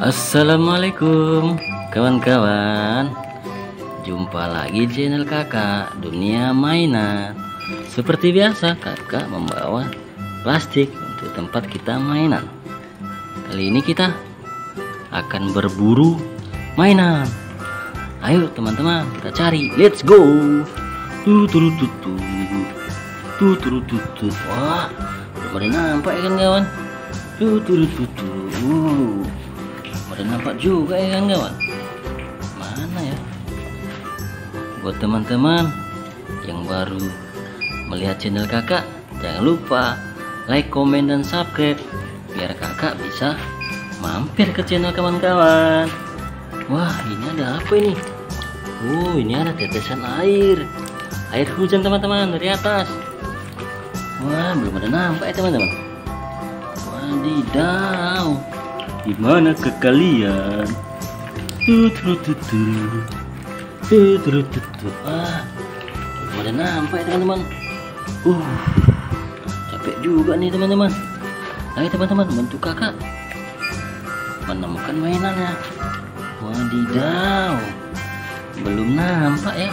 Assalamualaikum kawan-kawan. Jumpa lagi channel kakak Dunia Mainan. Seperti biasa kakak membawa plastik untuk tempat kita mainan. Kali ini kita akan berburu mainan. Ayo teman-teman kita cari. Let's go. Tuh tuh Wah ada nampak ya kan kawan tuh ada nampak juga ya kan kawan? Mana ya? Buat teman-teman yang baru melihat channel kakak jangan lupa like comment dan subscribe biar kakak bisa mampir ke channel kawan-kawan. Wah ini ada apa ini? Oh ini ada tetesan air. Air hujan teman-teman dari atas wah belum ada nampak ya teman-teman. Wadidaw Gimana ke kalian? Ah belum ada nampak ya teman-teman. Uh capek juga nih teman-teman. Ayo teman-teman bantu kakak. Menemukan mainannya. Wadidaw belum nampak ya.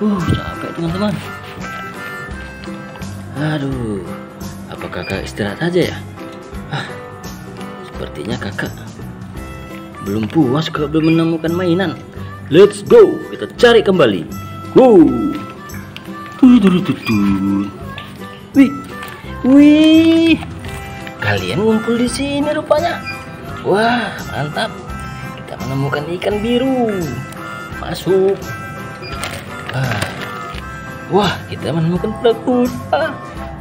Uh capek teman-teman aduh apa kakak istirahat aja ya ah Sepertinya kakak belum puas kalau belum menemukan mainan. Let's go, kita cari kembali. Go. Wih, wih. Kalian ngumpul di sini rupanya. Wah, mantap. Kita menemukan ikan biru. Masuk. Wah, Wah kita menemukan pelaku.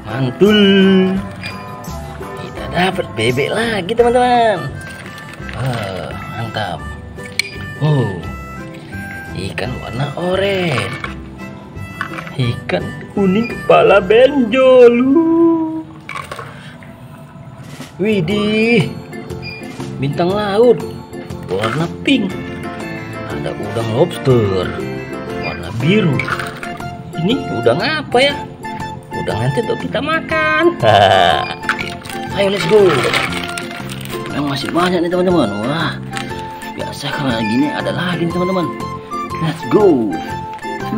Mantul dapat bebek lagi teman-teman. Oh, mantap. Oh ikan warna oranye. Ikan kuning kepala benjol. Widih bintang laut. Warna pink. Ada udang lobster. Warna biru. Ini udang apa ya udang nanti untuk kita makan. Ayo let's go. Yang masih banyak nih teman-teman. Wah biasa kalau gini ada lagi nih teman-teman. Let's go.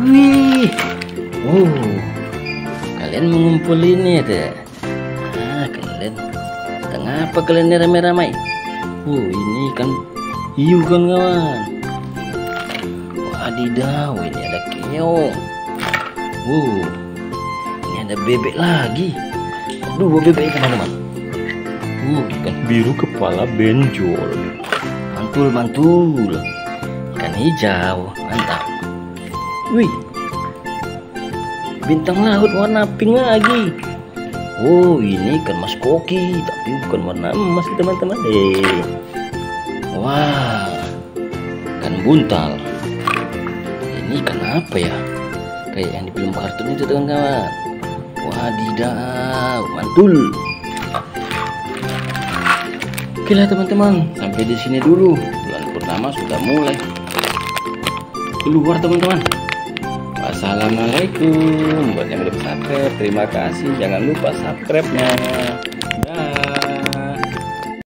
Wih. Oh. Kalian mengumpul ini ya ah kalian. Tengah apa kalian ramai-ramai? Oh ini kan hiu kan kawan wadidaw ini ada keong. Wow ini ada bebek lagi dua bebek teman-teman Uh, ikan biru kepala benjol. Mantul, mantul. Ikan hijau, mantap. Wih. Bintang laut warna pink lagi. Oh, ini ikan mas koki, tapi bukan warna emas teman-teman. Eh. Wah. Ikan buntal. Ini ikan apa ya? Kayak yang di film kartun itu teman-teman. Wadidaw, mantul. Oke lah teman-teman, sampai di sini dulu. Bulan pertama sudah mulai keluar teman-teman. Wassalamualaikum. Buat yang belum subscribe, terima kasih. Jangan lupa subscribe-nya.